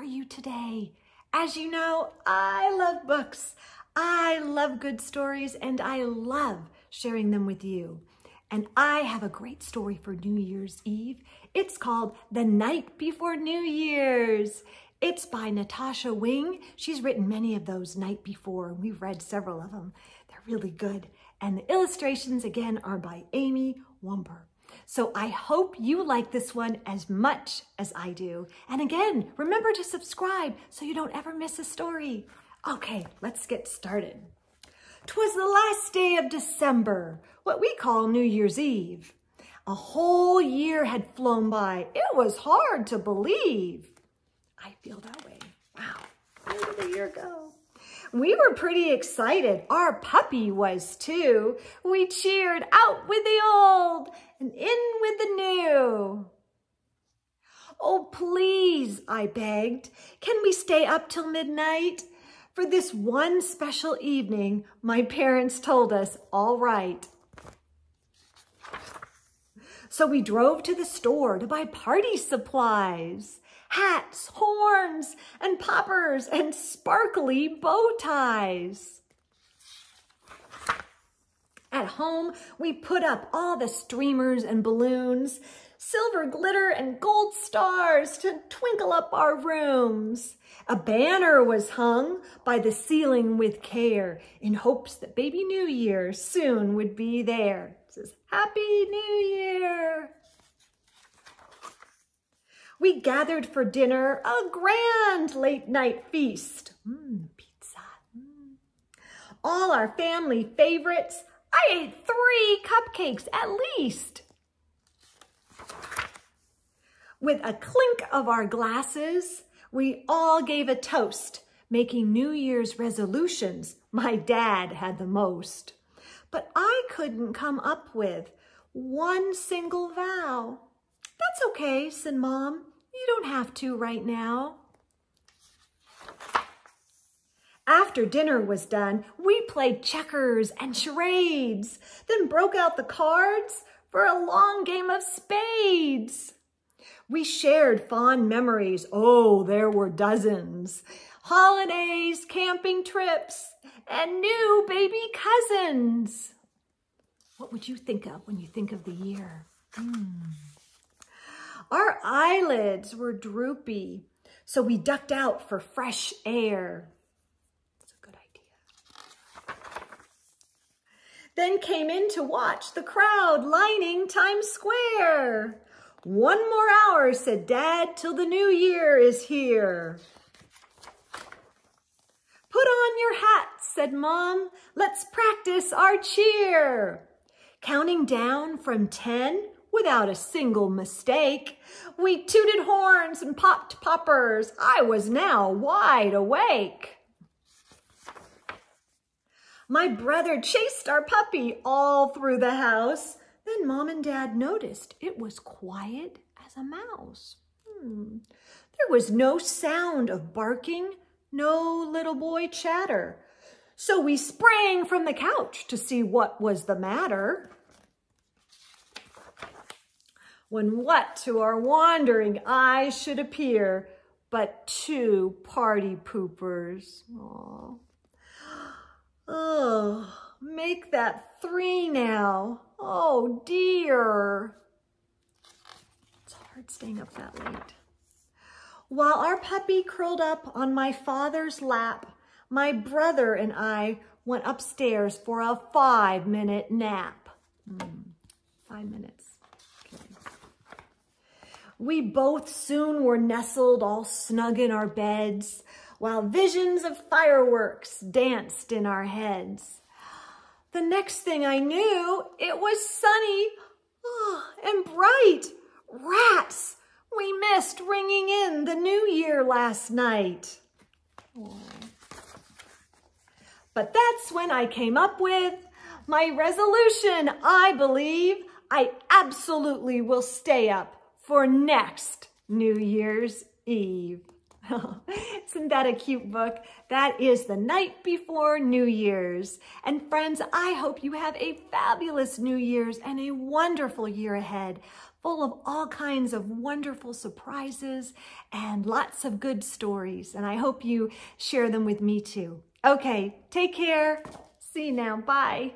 are you today? As you know, I love books. I love good stories and I love sharing them with you. And I have a great story for New Year's Eve. It's called The Night Before New Year's. It's by Natasha Wing. She's written many of those night before, and we've read several of them. They're really good. And the illustrations, again, are by Amy Wummer. So I hope you like this one as much as I do. And again, remember to subscribe so you don't ever miss a story. Okay, let's get started. Twas the last day of December, what we call New Year's Eve. A whole year had flown by. It was hard to believe. I feel that way. Wow, where did the year go? We were pretty excited. Our puppy was too. We cheered out with the old and in with the new. Oh, please, I begged. Can we stay up till midnight? For this one special evening, my parents told us, all right. So we drove to the store to buy party supplies hats, horns, and poppers, and sparkly bow ties. At home, we put up all the streamers and balloons, silver glitter and gold stars to twinkle up our rooms. A banner was hung by the ceiling with care in hopes that baby New Year soon would be there. It says, Happy New Year! We gathered for dinner a grand late night feast. Mmm, pizza. Mm. All our family favorites. I ate three cupcakes at least. With a clink of our glasses, we all gave a toast, making New Year's resolutions. My dad had the most. But I couldn't come up with one single vow. That's okay, said Mom. You don't have to right now. After dinner was done, we played checkers and charades, then broke out the cards for a long game of spades. We shared fond memories. Oh, there were dozens. Holidays, camping trips, and new baby cousins. What would you think of when you think of the year? Mm. Eyelids were droopy, so we ducked out for fresh air. That's a good idea. Then came in to watch the crowd lining Times Square. One more hour, said Dad, till the new year is here. Put on your hats, said Mom. Let's practice our cheer. Counting down from 10, without a single mistake. We tooted horns and popped poppers. I was now wide awake. My brother chased our puppy all through the house. Then mom and dad noticed it was quiet as a mouse. Hmm. There was no sound of barking, no little boy chatter. So we sprang from the couch to see what was the matter when what to our wandering eyes should appear but two party poopers. Aww. Oh, make that three now. Oh dear. It's hard staying up that late. While our puppy curled up on my father's lap, my brother and I went upstairs for a five minute nap. Mm, five minutes. We both soon were nestled all snug in our beds, while visions of fireworks danced in our heads. The next thing I knew, it was sunny oh, and bright. Rats! We missed ringing in the new year last night. But that's when I came up with my resolution. I believe I absolutely will stay up for next New Year's Eve. Isn't that a cute book? That is The Night Before New Year's. And friends, I hope you have a fabulous New Year's and a wonderful year ahead, full of all kinds of wonderful surprises and lots of good stories. And I hope you share them with me too. Okay, take care. See you now. Bye.